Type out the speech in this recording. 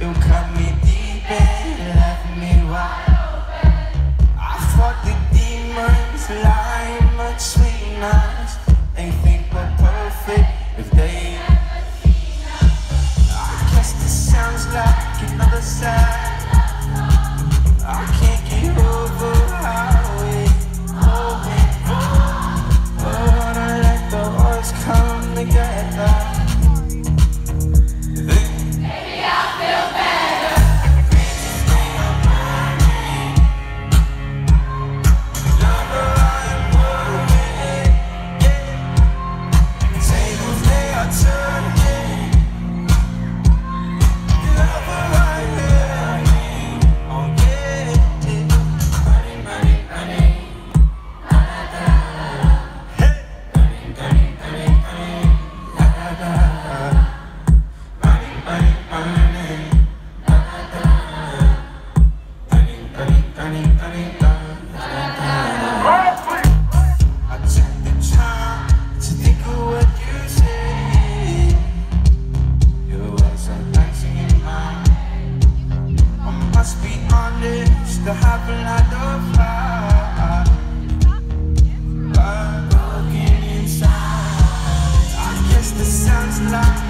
open, left me wide. I fought the demons, lying between us think we're perfect if they I guess this sounds like another side life